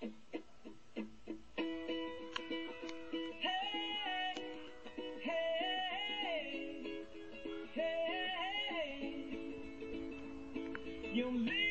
You live.